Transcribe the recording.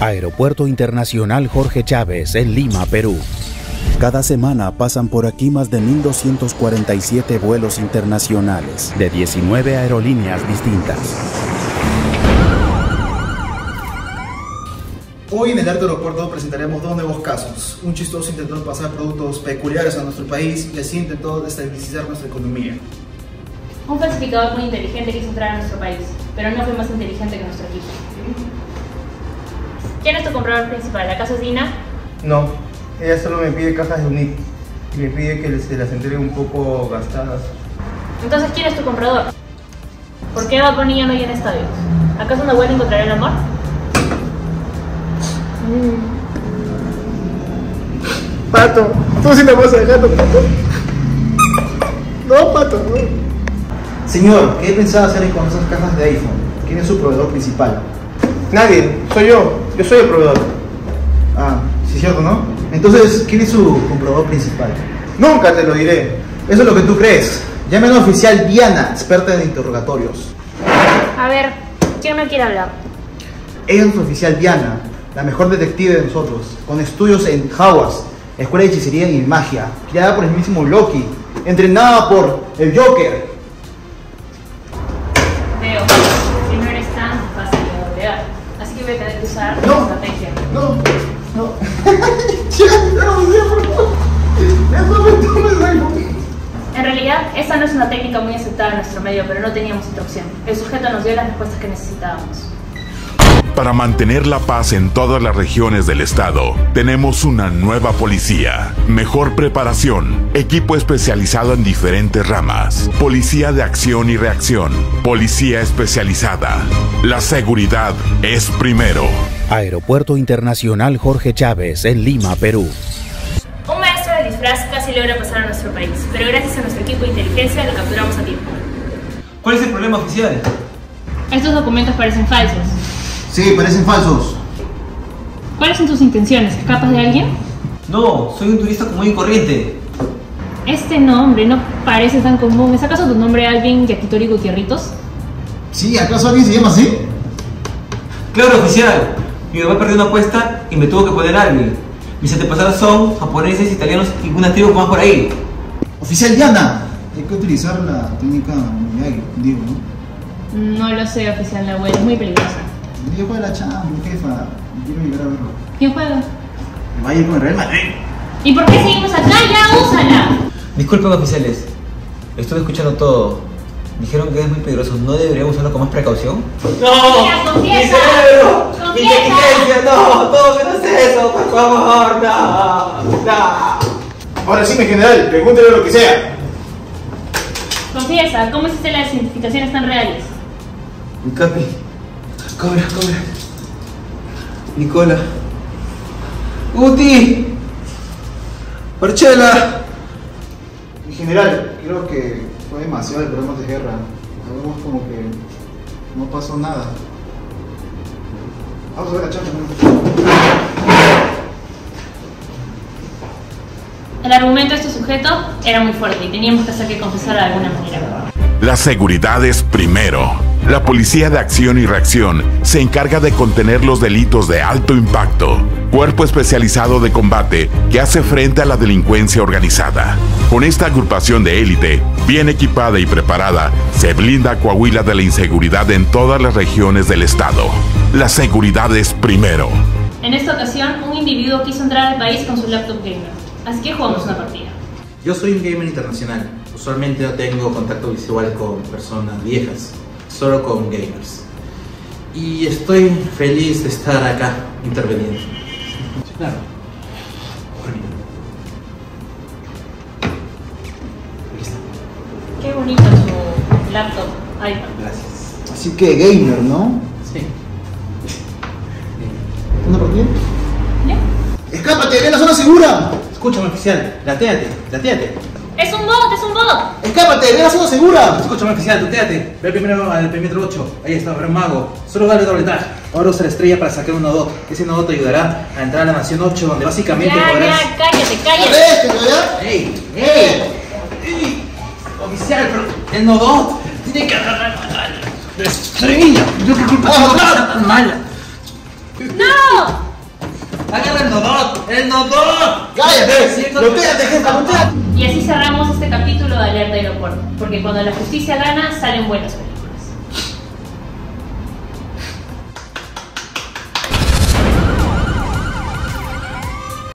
Aeropuerto Internacional Jorge Chávez en Lima, Perú. Cada semana pasan por aquí más de 1.247 vuelos internacionales de 19 aerolíneas distintas. Hoy en el Arte Aeropuerto presentaremos dos nuevos casos. Un chistoso intentó pasar productos peculiares a nuestro país y así intentó destabilizar nuestra economía. Un falsificador muy inteligente quiso entrar a nuestro país, pero no fue más inteligente que nuestro equipo. ¿Quién es tu comprador principal? ¿Acaso es Dina? No, ella solo me pide cajas de UNIT y me pide que se las entregue un poco gastadas. Entonces, ¿quién es tu comprador? ¿Por qué Bad Bunny ya no llena estadios? ¿Acaso una abuela encontrará el amor? Pato, tú sí me vas a dejar, Pato. No, Pato, no. Señor, ¿qué pensaba hacer con esas cajas de iPhone? ¿Quién es su proveedor principal? Nadie, soy yo. Yo soy el proveedor. Ah, sí es cierto, ¿no? Entonces, ¿quién es su comprador principal? Nunca te lo diré. Eso es lo que tú crees. Llamen a la oficial Diana, experta en interrogatorios. A ver, ¿quién no quiere hablar? Ella es nuestra oficial Diana, la mejor detective de nosotros, con estudios en Hogwarts, Escuela de Hechicería y Magia, creada por el mismo Loki, entrenada por el Joker. Veo, Usar No. la estrategia. No, no. En realidad, esta no es una técnica muy aceptada en nuestro medio, pero no teníamos otra opción. El sujeto nos dio las respuestas que necesitábamos. Para mantener la paz en todas las regiones del estado, tenemos una nueva policía, mejor preparación, equipo especializado en diferentes ramas, policía de acción y reacción, policía especializada. La seguridad es primero. Aeropuerto Internacional Jorge Chávez en Lima, Perú. Un maestro de disfraz casi logra pasar a nuestro país, pero gracias a nuestro equipo de inteligencia lo capturamos a tiempo. ¿Cuál es el problema oficial? Estos documentos parecen falsos. Sí, parecen falsos. ¿Cuáles son tus intenciones? ¿Escapas de alguien? No, soy un turista común y corriente. Este nombre no parece tan común. ¿Es acaso tu nombre Alvin Yakitori Gutierritos? Sí, ¿acaso alguien se llama así? Claro, oficial. Mi papá perdió una apuesta y me tuvo que poner Alvin. Mis antepasados son japoneses, italianos y una tribu más por ahí. Oficial Diana. Hay que utilizar la técnica Miyagi, digo, ¿no? No lo sé, oficial Nahuel. Es muy peligrosa. Yo juego la chamba, jefa. Quiero llegar a verlo. ¿Quién juega? Me va a ir con el Real Madrid. ¿Y por qué seguimos acá? ¡Ya úsala! Disculpen, oficiales. Estuve escuchando todo. Dijeron que es muy peligroso. ¿No deberíamos usarlo con más precaución? Mira, confiesa. Confiesa. ¡No! ¡Todo menos eso! ¡Por favor! ¡No! ¡No! Ahora sí, mi general, pregúntele lo que sea. Confiesa, ¿cómo hiciste las identificaciones tan reales? Mi capi. Cobra, cobra. Nicola. Uti. Marchela. Mi general, creo que fue demasiado el programa de guerra. Hagamos como que no pasó nada. Vamos a ver la chamba. El argumento de este sujeto era muy fuerte y teníamos que hacer que confesara de alguna manera. La seguridad es primero. La Policía de Acción y Reacción se encarga de contener los delitos de alto impacto. Cuerpo especializado de combate que hace frente a la delincuencia organizada. Con esta agrupación de élite, bien equipada y preparada, se blinda a Coahuila de la inseguridad en todas las regiones del estado. La seguridad es primero. En esta ocasión, un individuo quiso entrar al país con su laptop gamer, así que jugamos una partida. Yo soy un gamer internacional. Usualmente no tengo contacto visual con personas viejas, solo con gamers. Y estoy feliz de estar acá interviniendo. Claro. Qué bonito su laptop iPad. Gracias. Así que gamer, ¿no? Sí. ¿Una partida? ¿Ya? ¡Escápate! ¡Ve a la zona segura! Escúchame, oficial. Lateate, lateate. ¡Es un bot! ¡Escápate! ¡Ve a la zona segura! Escúchame, oficial, tuteate. Ve primero al perímetro 8. Ahí está, habrá un mago. Solo dale doble tag. Ahora usa la estrella para sacar un nodo. Ese nodo te ayudará a entrar a la mansión 8, donde básicamente Ya, podrás. ya, cállate, ¡Ya cállate. vea! ¡Ey! ¡Ey! ¡Ey! Oficial, pero el nodo tiene que agarrar a la estrella. Yo qué culpa tengo que tan mala. ¡No! ¡Agarra el nodot! ¡El nodot! ¡Cállate! ¡Bloqueate! ¡Bloqueate! Y así cerramos este capítulo de Alerta Aeropuerto, porque cuando la justicia gana, salen buenas.